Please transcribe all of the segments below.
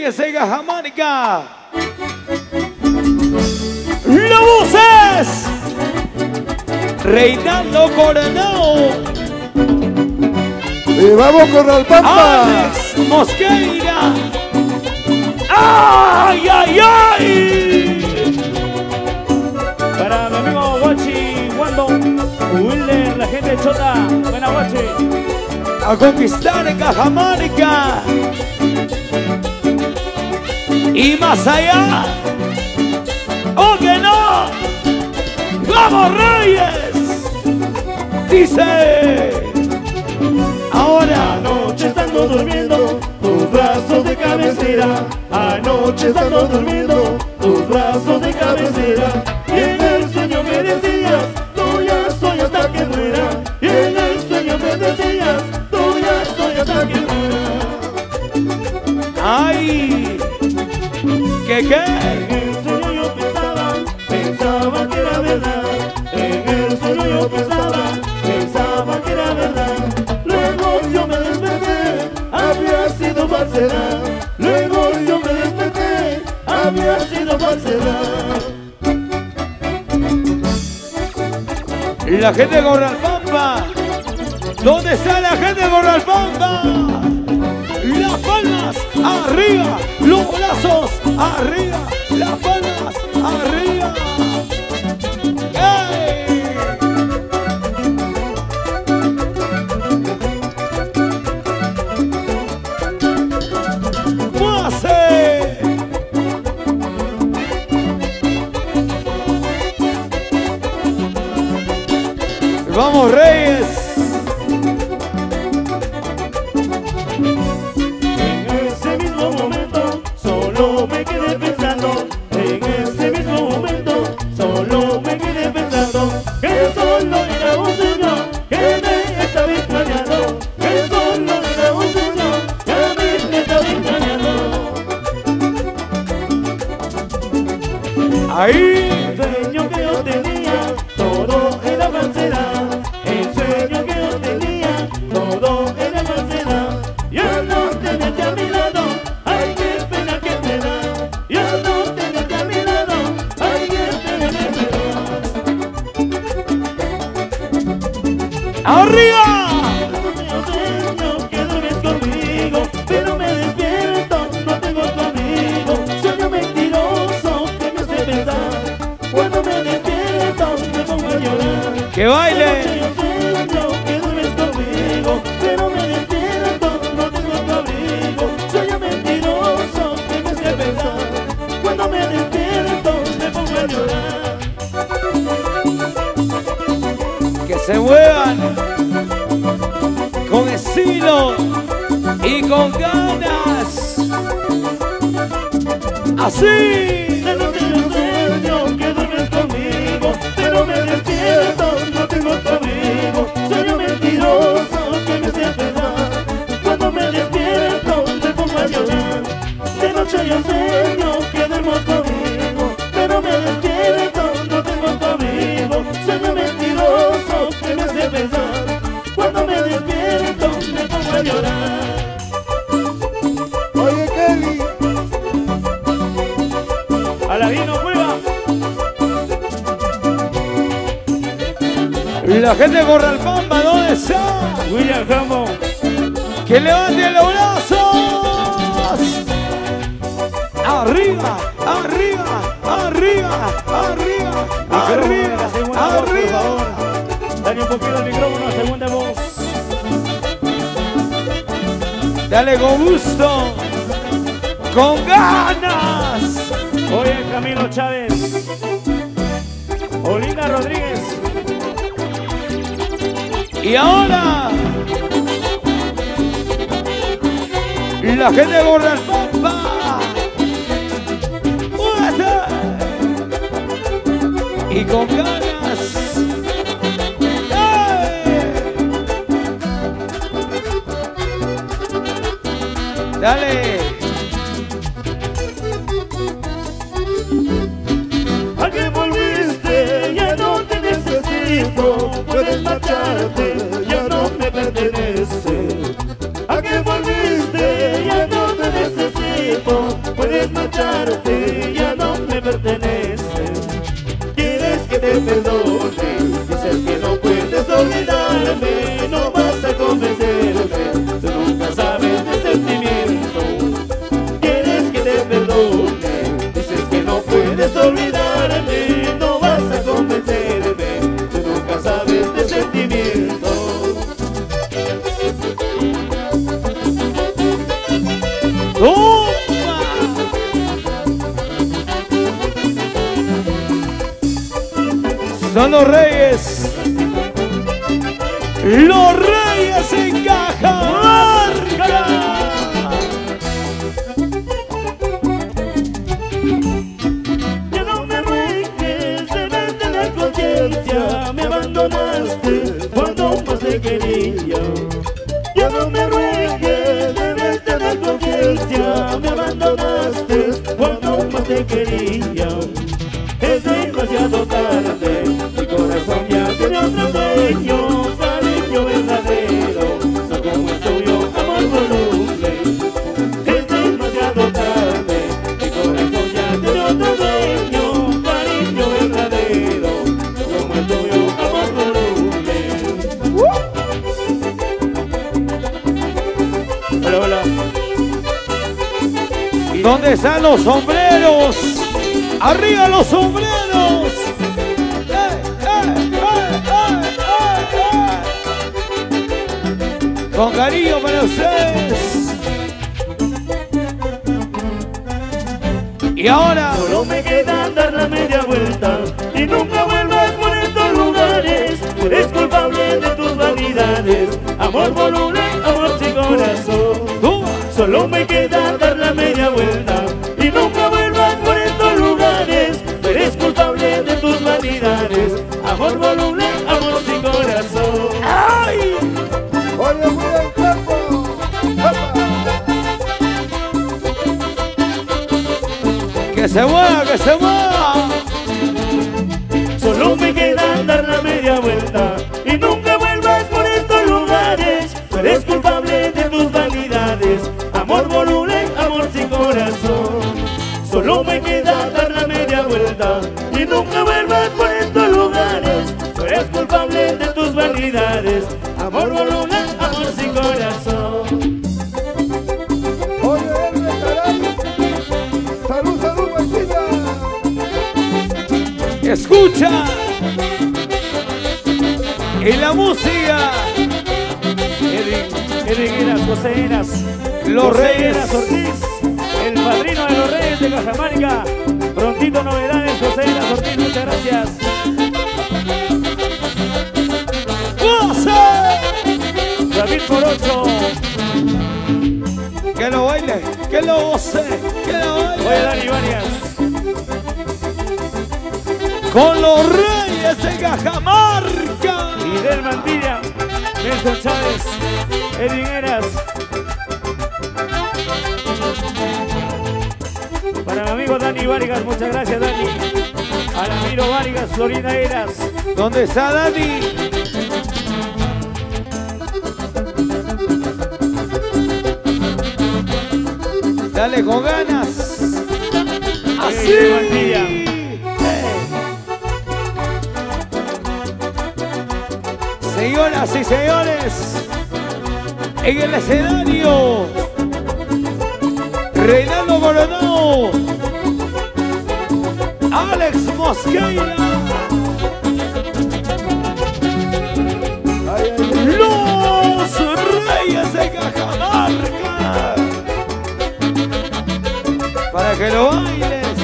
Reyes Cajamarca. Los voces. Reinaldo Coronado. Y vamos con el Pampa. Alex Mosqueira. ¡Ay, ay, ay! Para mi amigo Guachi, Wando, Wilder, la gente de Chota. Buena Guachi. A conquistar en Cajamarca. Y más allá. ¡Oh, que no! ¡Vamos, Reyes! Dice. Ahora. Anoche estando durmiendo, tus brazos de cabecera. Anoche estando durmiendo, tus brazos de cabecera. Luego yo me desperté, había sido falsedad. Luego yo me desperté, había sido falsedad. La gente de Gorralpampa. ¿Dónde está la gente de Gorralpampa? Las palmas arriba, los brazos arriba, las palmas arriba. Que se muevan con estilo y con ganas. Así. La gente de Gorralpampa, ¿dónde está? William Jambo. ¡Que levante los brazos! ¡Arriba! ¡Arriba! ¡Arriba! ¡Arriba! ¡Arriba! voz, ¡Arriba! Dale un poquito el micrófono, segunda voz. Dale con gusto, con ganas. Oye, Camilo Chávez. Olinda Rodríguez. Y ahora, la gente de Gorralpampa. ¡Muévete! Y con ganas. Dale. Te perdone, Son los reyes. Los reyes en Cajamarca. Ya no me ruegues, debes tener conciencia. Me abandonaste cuando más te quería. Ya no me ruegues, debes tener conciencia. Me abandonaste cuando más te quería ¿Dónde están los sombreros? ¡Arriba los sombreros! Con cariño para ustedes. Y ahora, Solo me queda dar la media vuelta y nunca vuelvas por estos lugares. Eres culpable de tus vanidades, amor voluble, amor sin corazón. tú, Solo me queda dar Que se mueva, que se mueva. Solo me queda dar la media vuelta y nunca vuelvas por estos lugares. Tú eres culpable de tus vanidades, amor voluble, amor sin corazón. Solo me queda dar la media vuelta y nunca vuelvas por estos lugares. Tú eres culpable de tus vanidades, amor voluble, amor sin corazón. se escucha en la música. Edwin, Edwin José Eras, Los Reyes Ortiz, el padrino de los Reyes de Cajamarca, prontito 90. Con los reyes de Cajamarca. Fidel Mantilla, Nelson Chávez, Edwin Eras. Para mi amigo Dani Vargas, muchas gracias Dani. Alamiro Vargas, Florinda Eras. ¿Dónde está Dani? Dale con ganas. Así. Y señores, en el escenario, Reinaldo Coronado, Alex Mosqueira, los Reyes de Cajamarca, para que lo bailes.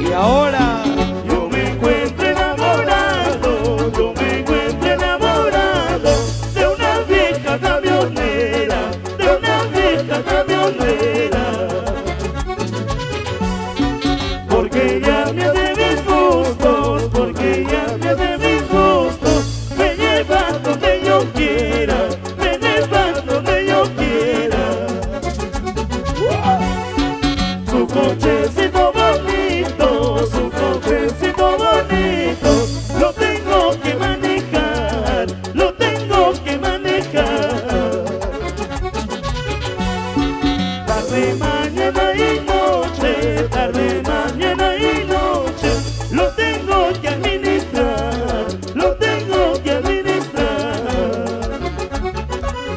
Y ahora,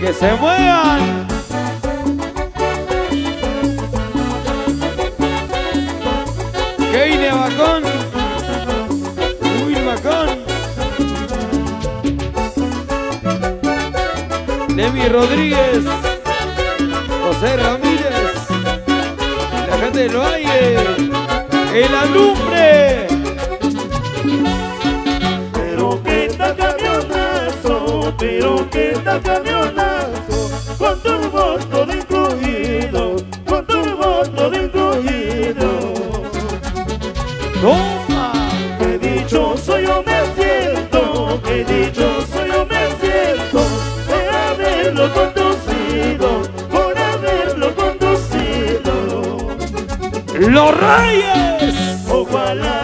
que se muevan. Keine Bacón, Will Bacón, Demi Rodríguez, José Ramírez, la gente del Valle, el alumbre. Pero que está camionando, pero que está camionando. los reyes. Ojalá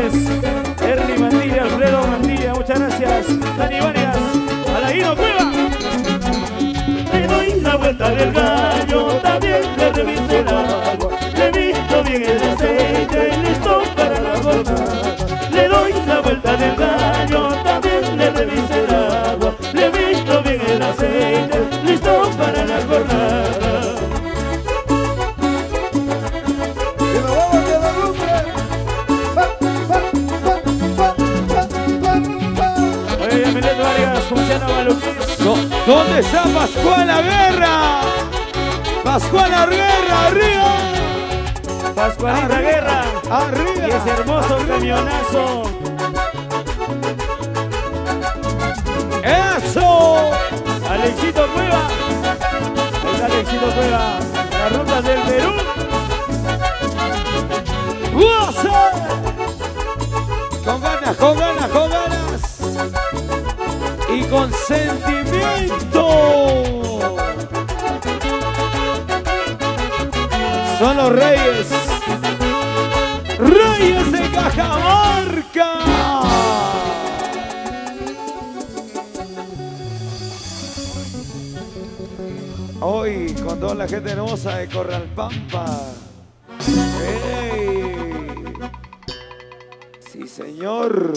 Yes. Hermoso camionazo. ¡Eso! Alexito Cueva. Ahí está Alexito Cueva. Las rutas del Perú. ¡Guaso! Con ganas, con ganas, con ganas. Y con sentimiento. Son los reyes. Chamarca. Hoy con toda la gente hermosa de Corralpampa. ¡Hey! Sí, señor.